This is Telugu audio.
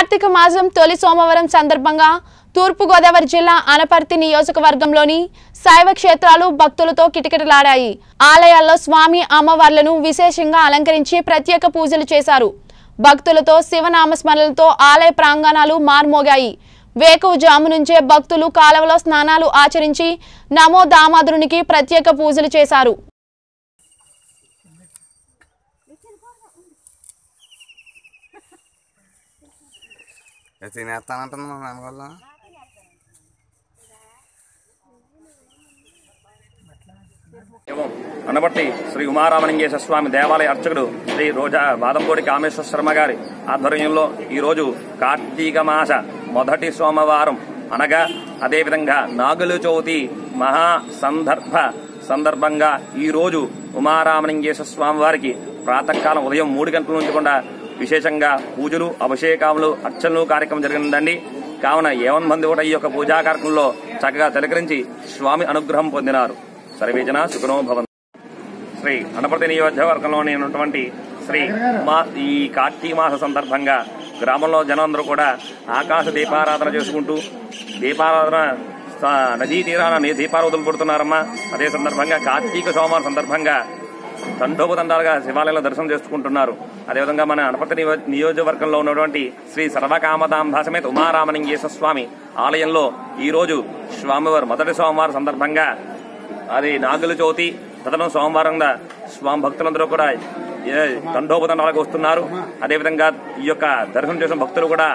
కార్తీక మాసం తొలి సోమవారం సందర్భంగా తూర్పుగోదావరి జిల్లా అనపర్తి నియోజకవర్గంలోని శైవ క్షేత్రాలు భక్తులతో కిటకిటలాడాయి. ఆలయాల్లో స్వామి అమ్మవార్లను విశేషంగా అలంకరించి ప్రత్యేక పూజలు చేశారు. భక్తులతో శివనామస్మరణలతో ఆలయ ప్రాంగణాలు మార్మోగాయి. వేకువ జాము నుంచే భక్తులు కాలవలో స్నానాలు ఆచరించి నమో దామాదునికి ప్రత్యేక పూజలు చేశారు. తినేస్తానంటుంది మా వెనకాల అనబట్టి శ్రీ ఉమారామలింగేశ్వర స్వామి దేవాలయ అర్చకుడు శ్రీ రోజా బాదంపూడి కామేశ్వర శర్మ గారి ఆధ్వర్యంలో ఈరోజు కార్తీక మాస మొదటి సోమవారం. అనగా అదేవిధంగా నాగుల చవితి మహా సందర్భ సందర్భంగా ఈ రోజు ఉమారామలింగేశ్వర స్వామి వారికి ప్రాతకాలం ఉదయం మూడు గంటల నుంచి కూడా విశేషంగా పూజలు అభిషేకములు అర్చనలు కార్యక్రమం జరిగిందండి కావున ఏవన్ మంది కూడా ఈ యొక్క పూజా కార్యక్రమంలో చక్కగా తిలకరించి స్వామి అనుగ్రహం పొందినారు. సర్వేజన సుఖనో భవన్ శ్రీ అనపర్తి నియోజకవర్గంలోని ఉన్నటువంటి శ్రీ మా ఈ కార్తీక మాస సందర్భంగా గ్రామంలో జనందరూ కూడా ఆకాశ దీపారాధన చేసుకుంటూ దీపారాధన నదీ తీరాన నీ దీపారాధనలు పుడుతున్నారమ్మా. అదే సందర్భంగా కార్తీక సోమవారం సందర్భంగా తండోపతండాలుగా శివాలయంలో దర్శనం చేసుకుంటున్నారు. అదేవిధంగా మన అనపర్తి నియోజకవర్గంలో ఉన్నటువంటి శ్రీ సర్వకామదాంభ సమేత ఉమారామలింగేశ్వర స్వామి ఆలయంలో ఈ రోజు స్వామివారు మొదటి సోమవారం సందర్భంగా అది నాగుల చవితి తదనం సోమవారంగా స్వామి భక్తులందరూ కూడా తండోపతండాలకు వస్తున్నారు. అదేవిధంగా ఈ యొక్క దర్శనం చేసిన భక్తులు కూడా